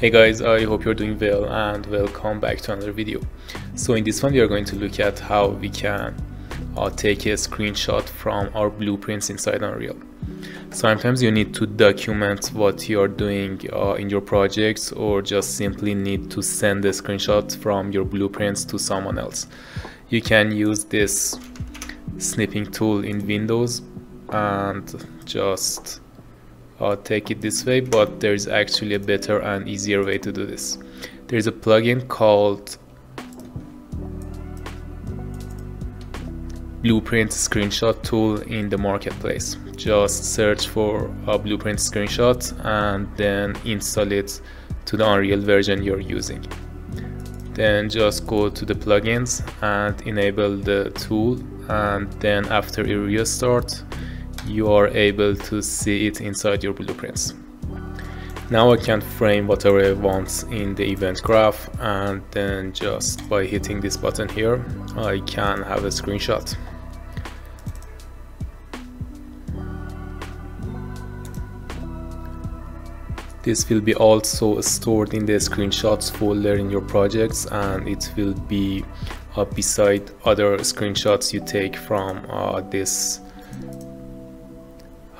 Hey guys, I hope you're doing well and welcome back to another video. So in this one we are going to look at how we can uh, take a screenshot from our blueprints inside Unreal. Sometimes you need to document what you're doing uh, in your projects or just simply need to send a screenshot from your blueprints to someone else. You can use this snipping tool in Windows and just uh, take it this way but there is actually a better and easier way to do this. There is a plugin called blueprint screenshot tool in the marketplace. Just search for a blueprint screenshot and then install it to the unreal version you're using. Then just go to the plugins and enable the tool and then after a restart you are able to see it inside your blueprints. Now I can frame whatever I want in the event graph and then just by hitting this button here I can have a screenshot. This will be also stored in the screenshots folder in your projects and it will be uh, beside other screenshots you take from uh, this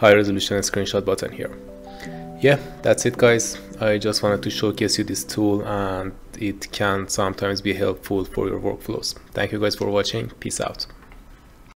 high resolution screenshot button here. Yeah that's it guys. I just wanted to showcase you this tool and it can sometimes be helpful for your workflows. Thank you guys for watching. Peace out